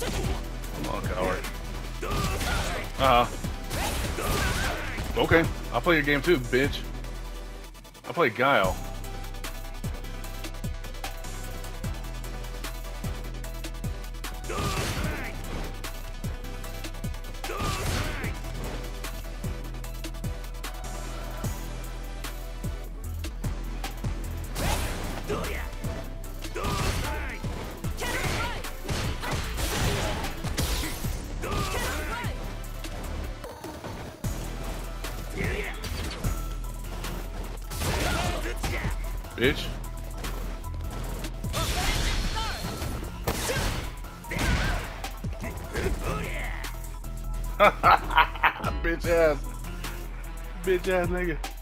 Come on, coward. Uh. Okay, I'll play your game too, bitch. I'll play Guile. Do? Bitch. Bitch ass. Bitch ass nigga.